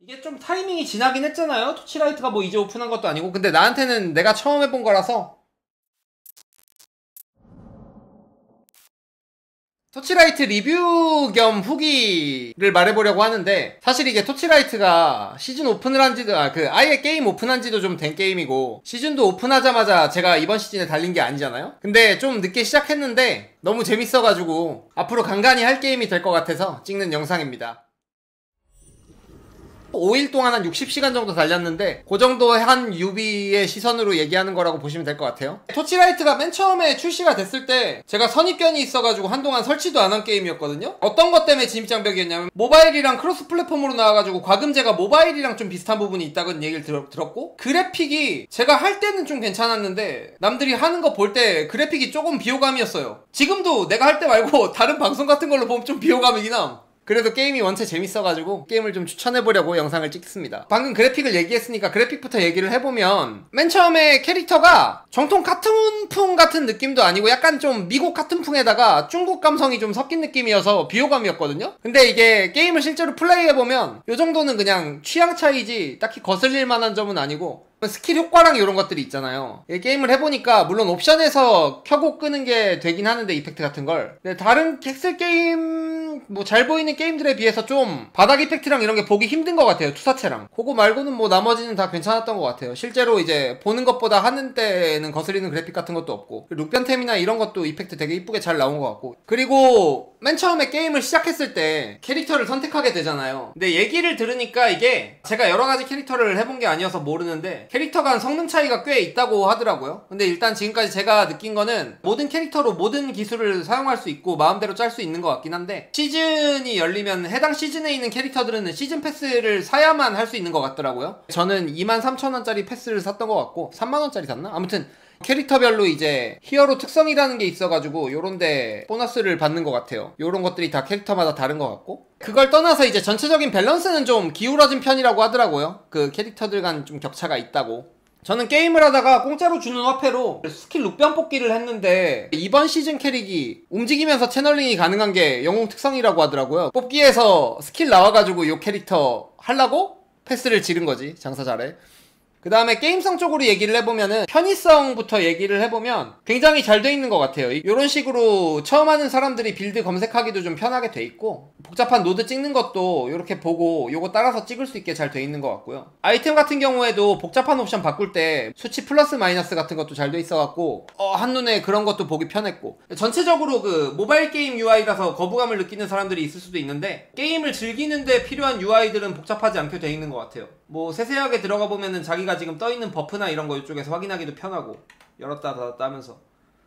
이게 좀 타이밍이 지나긴 했잖아요. 토치라이트가 뭐 이제 오픈한 것도 아니고. 근데 나한테는 내가 처음 해본 거라서. 토치라이트 리뷰 겸 후기를 말해보려고 하는데 사실 이게 토치라이트가 시즌 오픈을 한 지도 아, 그 아예 게임 오픈한 지도 좀 된 게임이고 시즌도 오픈하자마자 제가 이번 시즌에 달린 게 아니잖아요 근데 좀 늦게 시작했는데 너무 재밌어가지고 앞으로 간간히 할 게임이 될 것 같아서 찍는 영상입니다 5일 동안 한 60시간 정도 달렸는데 그 정도 한 뉴비의 시선으로 얘기하는 거라고 보시면 될 것 같아요. 토치라이트가 맨 처음에 출시가 됐을 때 제가 선입견이 있어가지고 한동안 설치도 안 한 게임이었거든요. 어떤 것 때문에 진입장벽이었냐면 모바일이랑 크로스 플랫폼으로 나와가지고 과금제가 모바일이랑 좀 비슷한 부분이 있다는 얘기를 들, 들었고 그래픽이 제가 할 때는 좀 괜찮았는데 남들이 하는 거 볼 때 그래픽이 조금 비호감이었어요. 지금도 내가 할 때 말고 다른 방송 같은 걸로 보면 좀 비호감이긴 함 그래도 게임이 원체 재밌어가지고 게임을 좀 추천해보려고 영상을 찍습니다. 방금 그래픽을 얘기했으니까 그래픽부터 얘기를 해보면 맨 처음에 캐릭터가 정통 카툰풍 같은 느낌도 아니고 약간 좀 미국 카툰풍에다가 중국 감성이 좀 섞인 느낌이어서 비호감이었거든요? 근데 이게 게임을 실제로 플레이해보면 이 정도는 그냥 취향 차이지 딱히 거슬릴 만한 점은 아니고 스킬 효과랑 이런 것들이 있잖아요. 게임을 해보니까 물론 옵션에서 켜고 끄는 게 되긴 하는데 effect 같은 걸. 다른 핵슬 게임 뭐 잘 보이는 게임들에 비해서 좀 바닥 effect랑 이런 게 보기 힘든 것 같아요. 투사체랑. 그거 말고는 뭐 나머지는 다 괜찮았던 것 같아요. 실제로 이제 보는 것보다 하는 때는 거슬리는 그래픽 같은 것도 없고 룩변템이나 이런 것도 effect 되게 이쁘게 잘 나온 것 같고 그리고 맨 처음에 게임을 시작했을 때 캐릭터를 선택하게 되잖아요. 근데 얘기를 들으니까 이게 제가 여러 가지 캐릭터를 해본 게 아니어서 모르는데 캐릭터 간 성능 차이가 꽤 있다고 하더라고요. 근데 일단 지금까지 제가 느낀 거는 모든 캐릭터로 모든 기술을 사용할 수 있고 마음대로 짤 수 있는 것 같긴 한데 시즌이 열리면 해당 시즌에 있는 캐릭터들은 시즌 패스를 사야만 할 수 있는 것 같더라고요. 저는 23,000원짜리 패스를 샀던 것 같고 3만원짜리 샀나? 아무튼 캐릭터별로 이제 히어로 특성이라는 게 있어가지고 요런데 보너스를 받는 것 같아요. 요런 것들이 다 캐릭터마다 다른 것 같고 그걸 떠나서 이제 전체적인 밸런스는 좀 기울어진 편이라고 하더라고요. 그 캐릭터들 간 좀 격차가 있다고. 저는 게임을 하다가 공짜로 주는 화폐로 스킬 룩변 뽑기를 했는데 이번 시즌 캐릭이 움직이면서 channeling이 가능한 게 영웅 특성이라고 하더라고요. 뽑기에서 스킬 나와가지고 요 캐릭터 하려고 패스를 지른 거지. 장사 잘해. 그 다음에 게임성 쪽으로 얘기를 해보면은 편의성부터 얘기를 해보면 굉장히 잘 돼 있는 것 같아요. 이런 식으로 처음 하는 사람들이 build 검색하기도 좀 편하게 돼 있고 복잡한 노드 찍는 것도 이렇게 보고 요거 따라서 찍을 수 있게 잘 돼 있는 것 같고요. 아이템 같은 경우에도 복잡한 옵션 바꿀 때 수치 플러스 마이너스 같은 것도 잘 돼 있어갖고 어, 한눈에 그런 것도 보기 편했고 전체적으로 그 모바일 게임 UI라서 거부감을 느끼는 사람들이 있을 수도 있는데 게임을 즐기는데 필요한 UI들은 복잡하지 않게 돼 있는 것 같아요. 뭐 세세하게 들어가 보면은 자기가 지금 떠있는 buff나 이런 거 이쪽에서 확인하기도 편하고 열었다 닫았다 하면서.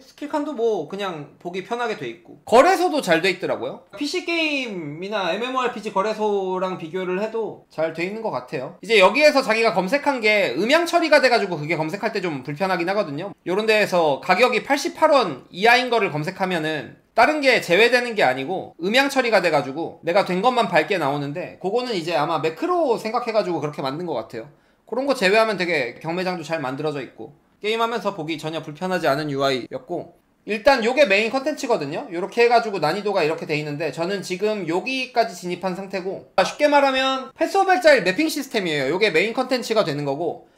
스킬칸도 뭐 그냥 보기 편하게 돼 있고. 거래소도 잘 돼 있더라고요. PC게임이나 MMORPG 거래소랑 비교를 해도 잘 돼 있는 것 같아요. 이제 여기에서 자기가 검색한 게 음향 처리가 돼가지고 그게 검색할 때 좀 불편하긴 하거든요. 요런 데에서 가격이 88원 이하인 거를 검색하면은 다른 게 제외되는 게 아니고 음향 처리가 돼가지고 내가 된 것만 밝게 나오는데 그거는 이제 아마 매크로 생각해가지고 그렇게 만든 것 같아요 그런 거 제외하면 되게 경매장도 잘 만들어져 있고 게임하면서 보기 전혀 불편하지 않은 UI였고 일단 요게 메인 컨텐츠거든요. 이렇게 해가지고 난이도가 이렇게 돼 있는데 저는 지금 여기까지 진입한 상태고 쉽게 말하면 Path of Exile mapping 시스템이에요. 요게 메인 컨텐츠가 되는 거고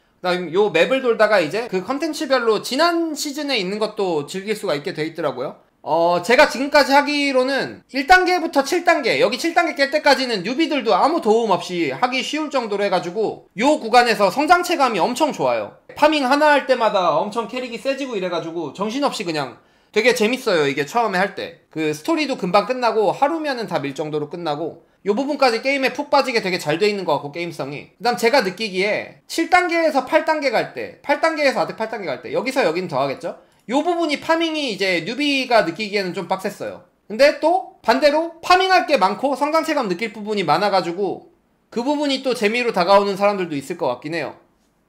요 맵을 돌다가 이제 그 컨텐츠별로 지난 시즌에 있는 것도 즐길 수가 있게 돼 있더라고요 어, 제가 지금까지 하기로는 1단계부터 7단계, 여기 7단계 깰 때까지는 newbie들도 아무 도움 없이 하기 쉬울 정도로 해가지고 요 구간에서 성장체감이 엄청 좋아요. farming 하나 할 때마다 엄청 캐릭이 세지고 이래가지고 정신없이 그냥 되게 재밌어요. 이게 처음에 할 때. 그 스토리도 금방 끝나고 하루면은 다 밀 정도로 끝나고 요 부분까지 게임에 푹 빠지게 되게 잘 돼 있는 것 같고 게임성이 그 다음 제가 느끼기에 7단계에서 8단계 갈 때 8단계에서 아득 8단계 갈 때 여기서 여긴 더 하겠죠? 요 부분이 파밍이 이제 뉴비가 느끼기에는 좀 빡셌어요. 근데 또 반대로 파밍할 게 많고 성장체감 느낄 부분이 많아가지고 그 부분이 또 재미로 다가오는 사람들도 있을 것 같긴 해요.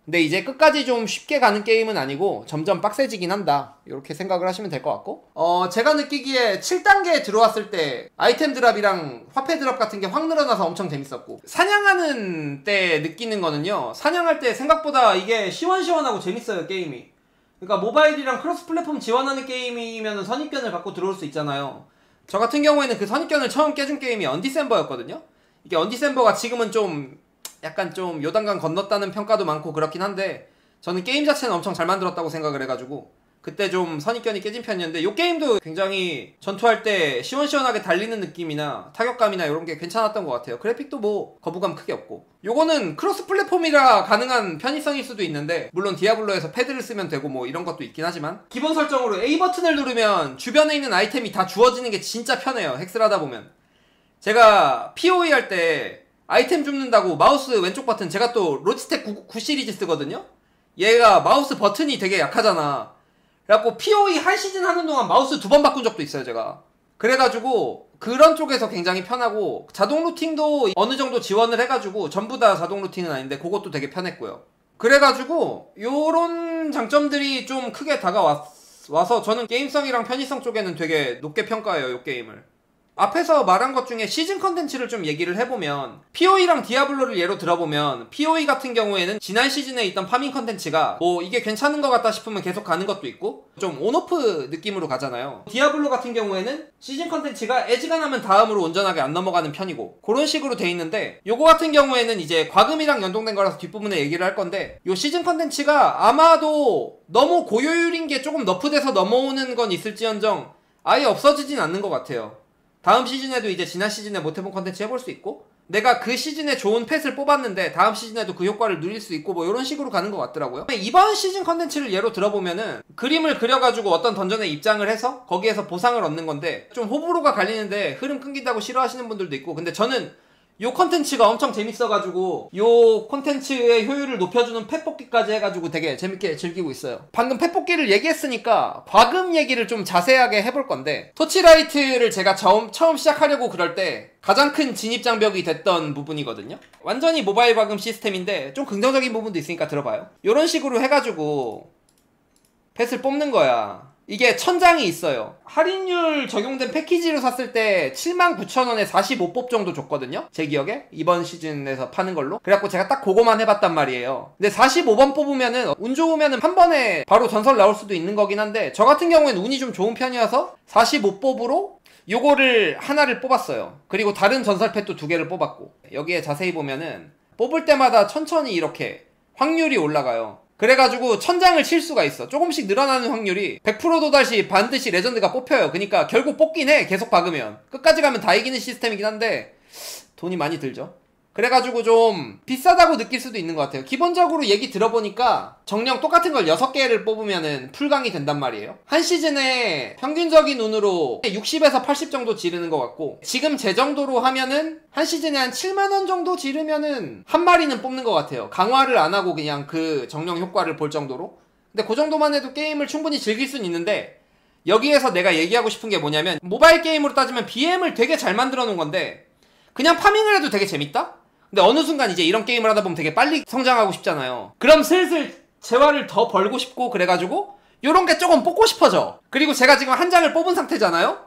근데 이제 끝까지 좀 쉽게 가는 게임은 아니고 점점 빡세지긴 한다. 이렇게 생각을 하시면 될 것 같고 어 제가 느끼기에 7단계에 들어왔을 때 아이템 drop이랑 화폐 drop 같은 게 확 늘어나서 엄청 재밌었고 사냥하는 때 느끼는 거는요 사냥할 때 생각보다 이게 시원시원하고 재밌어요 게임이 그러니까 모바일이랑 cross platform 지원하는 게임이면 선입견을 갖고 들어올 수 있잖아요. 저 같은 경우에는 그 선입견을 처음 깨준 게임이 언디셈버였거든요. 이게 언디셈버가 지금은 좀 약간 좀 요단강 건넜다는 평가도 많고 그렇긴 한데 저는 게임 자체는 엄청 잘 만들었다고 생각을 해가지고 그때 좀 선입견이 깨진 편이었는데 이 게임도 굉장히 전투할 때 시원시원하게 달리는 느낌이나 타격감이나 이런 게 괜찮았던 것 같아요. 그래픽도 뭐 거부감 크게 없고. 요거는 cross platform이라 가능한 편의성일 수도 있는데 물론 디아블로에서 패드를 쓰면 되고 뭐 이런 것도 있긴 하지만 기본 설정으로 A 버튼을 누르면 주변에 있는 아이템이 다 주어지는 게 진짜 편해요. 핵슬을 하다 보면. 제가 POE 할 때 아이템 줍는다고 마우스 왼쪽 버튼 제가 또 로지텍 9, 9 시리즈 쓰거든요. 얘가 마우스 버튼이 되게 약하잖아. 그래갖고 POE 한 시즌 하는 동안 마우스 두 번 바꾼 적도 있어요, 제가. 그래가지고 그런 쪽에서 굉장히 편하고 자동 looting도 어느 정도 지원을 해가지고 전부 다 자동 looting은 아닌데 그것도 되게 편했고요. 그래가지고 요런 장점들이 좀 크게 다가와서 저는 게임성이랑 편의성 쪽에는 되게 높게 평가해요, 요 게임을. 앞에서 말한 것 중에 시즌 컨텐츠를 좀 얘기를 해보면 POE랑 디아블로를 예로 들어보면 POE 같은 경우에는 지난 시즌에 있던 farming 컨텐츠가 뭐 이게 괜찮은 것 같다 싶으면 계속 가는 것도 있고 좀 on off 느낌으로 가잖아요. 디아블로 같은 경우에는 시즌 컨텐츠가 애지간하면 다음으로 온전하게 안 넘어가는 편이고 그런 식으로 돼 있는데 요거 같은 경우에는 이제 과금이랑 연동된 거라서 뒷부분에 얘기를 할 건데 요 시즌 컨텐츠가 아마도 너무 고효율인 게 조금 nerf돼서 넘어오는 건 있을지언정 아예 없어지진 않는 것 같아요 다음 시즌에도 이제 지난 시즌에 못해본 컨텐츠 해볼 수 있고 내가 그 시즌에 좋은 펫을 뽑았는데 다음 시즌에도 그 효과를 누릴 수 있고 뭐 이런 식으로 가는 것 같더라고요. 이번 시즌 컨텐츠를 예로 들어보면은 그림을 그려가지고 어떤 던전에 입장을 해서 거기에서 보상을 얻는 건데 좀 호불호가 갈리는데 흐름 끊긴다고 싫어하시는 분들도 있고 근데 저는 요 컨텐츠가 엄청 재밌어가지고 요 컨텐츠의 효율을 높여주는 펫뽑기까지 해가지고 되게 재밌게 즐기고 있어요. 방금 펫뽑기를 얘기했으니까 과금 얘기를 좀 자세하게 해볼 건데 토치라이트를 제가 처음, 처음 시작하려고 그럴 때 가장 큰 진입장벽이 됐던 부분이거든요. 완전히 모바일 과금 시스템인데 좀 긍정적인 부분도 있으니까 들어봐요. 요런 식으로 해가지고 펫을 뽑는 거야. 이게 천장이 있어요. 할인율 적용된 패키지로 샀을 때 79,000원에 45뽑 정도 줬거든요. 제 기억에. 이번 시즌에서 파는 걸로. 그래갖고 제가 딱 그거만 해봤단 말이에요. 근데 45번 뽑으면은 운 좋으면은 한 번에 바로 전설 나올 수도 있는 거긴 한데 저 같은 경우에는 운이 좀 좋은 편이어서 45뽑으로 요거를 하나를 뽑았어요. 그리고 다른 전설 펫도 두 개를 뽑았고 여기에 자세히 보면은 뽑을 때마다 천천히 이렇게 확률이 올라가요. 그래가지고 천장을 칠 수가 있어. 조금씩 늘어나는 확률이 100%도 다시 반드시 레전드가 뽑혀요. 그러니까 결국 뽑긴 해. 계속 박으면. 끝까지 가면 다 이기는 시스템이긴 한데 돈이 많이 들죠. 그래가지고 좀 비싸다고 느낄 수도 있는 것 같아요. 기본적으로 얘기 들어보니까 정령 똑같은 걸 6개를 뽑으면은 풀강이 된단 말이에요. 한 시즌에 평균적인 운으로 60에서 80 정도 지르는 것 같고 지금 제 정도로 하면은 한 시즌에 한 7만원 정도 지르면은 한 마리는 뽑는 것 같아요. 강화를 안 하고 그냥 그 정령 효과를 볼 정도로. 근데 그 정도만 해도 게임을 충분히 즐길 수는 있는데 여기에서 내가 얘기하고 싶은 게 뭐냐면 모바일 게임으로 따지면 BM을 되게 잘 만들어 놓은 건데 그냥 파밍을 해도 되게 재밌다? 근데 어느 순간 이제 이런 게임을 하다 보면 되게 빨리 성장하고 싶잖아요. 그럼 슬슬 재화를 더 벌고 싶고 그래가지고 요런 게 조금 뽑고 싶어져. 그리고 제가 지금 한 장을 뽑은 상태잖아요?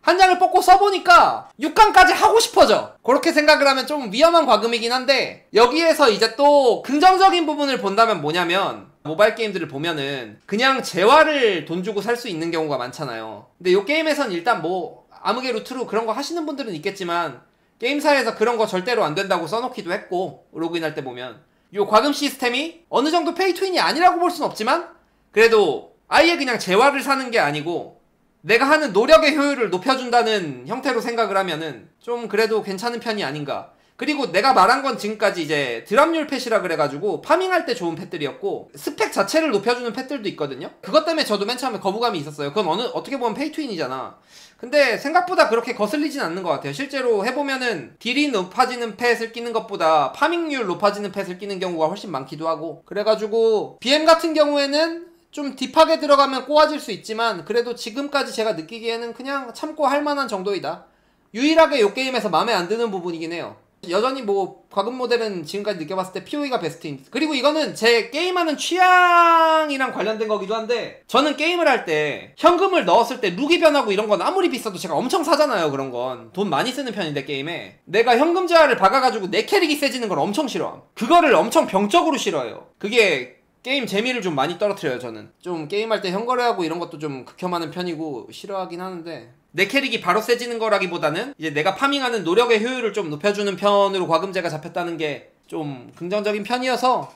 한 장을 뽑고 써보니까 6강까지 하고 싶어져. 그렇게 생각을 하면 좀 위험한 과금이긴 한데 여기에서 이제 또 긍정적인 부분을 본다면 뭐냐면 모바일 게임들을 보면은 그냥 재화를 돈 주고 살 수 있는 경우가 많잖아요. 근데 요 게임에선 일단 뭐 아무개 루트로 그런 거 하시는 분들은 있겠지만 게임사에서 그런 거 절대로 안 된다고 써놓기도 했고 로그인할 때 보면. 요 과금 시스템이 어느 정도 페이투인이 아니라고 볼 순 없지만 그래도 아예 그냥 재화를 사는 게 아니고 내가 하는 노력의 효율을 높여준다는 형태로 생각을 하면은 좀 그래도 괜찮은 편이 아닌가. 그리고 내가 말한 건 지금까지 이제 드랍률 펫이라 그래가지고 파밍할 때 좋은 펫들이었고 스펙 자체를 높여주는 펫들도 있거든요. 그것 때문에 저도 맨 처음에 거부감이 있었어요. 그건 어느 어떻게 보면 페이투인이잖아 근데 생각보다 그렇게 거슬리진 않는 것 같아요. 실제로 해보면은 딜이 높아지는 pet을 끼는 것보다 farming률 높아지는 pet을 끼는 경우가 훨씬 많기도 하고. 그래가지고 BM 같은 경우에는 좀 deep하게 들어가면 꼬아질 수 있지만 그래도 지금까지 제가 느끼기에는 그냥 참고 할 만한 정도이다. 유일하게 이 게임에서 마음에 안 드는 부분이긴 해요 여전히 뭐 과금 모델은 지금까지 느껴봤을 때 POE가 베스트인 그리고 이거는 제 게임하는 취향이랑 관련된 거기도 한데 저는 게임을 할 때 현금을 넣었을 때 look이 변하고 이런 건 아무리 비싸도 제가 엄청 사잖아요 그런 건. 돈 많이 쓰는 편인데 게임에. 내가 현금 제한을 박아가지고 내 캐릭이 세지는 걸 엄청 싫어함. 그거를 엄청 병적으로 싫어해요. 그게 게임 재미를 좀 많이 떨어뜨려요 저는. 좀 게임할 때 현거래하고 이런 것도 좀 극혐하는 편이고 싫어하긴 하는데 내 캐릭이 바로 세지는 거라기보다는 이제 내가 farming하는 노력의 효율을 좀 높여주는 편으로 과금제가 잡혔다는 게 좀 긍정적인 편이어서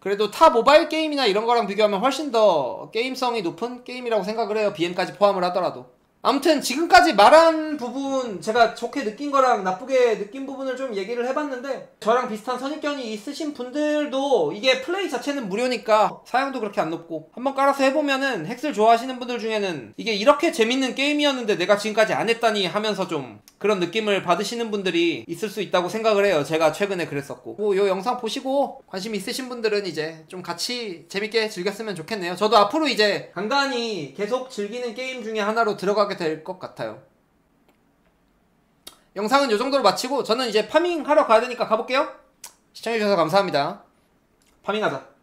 그래도 타 모바일 게임이나 이런 거랑 비교하면 훨씬 더 게임성이 높은 게임이라고 생각을 해요. BM까지 포함을 하더라도. 아무튼 지금까지 말한 부분 제가 좋게 느낀 거랑 나쁘게 느낀 부분을 좀 얘기를 해봤는데 저랑 비슷한 선입견이 있으신 분들도 이게 플레이 자체는 무료니까 사양도 그렇게 안 높고 한번 깔아서 해보면은 핵슬 좋아하시는 분들 중에는 이게 이렇게 재밌는 게임이었는데 내가 지금까지 안 했다니 하면서 좀 그런 느낌을 받으시는 분들이 있을 수 있다고 생각을 해요. 제가 최근에 그랬었고. 뭐 요 영상 보시고 관심 있으신 분들은 이제 좀 같이 재밌게 즐겼으면 좋겠네요. 저도 앞으로 이제 간간히 계속 즐기는 게임 중에 하나로 들어가 게 될 것 같아요 영상은 이 정도로 마치고 저는 이제 파밍 하러 가야 되니까 가볼게요. 시청해주셔서 감사합니다. 파밍하자.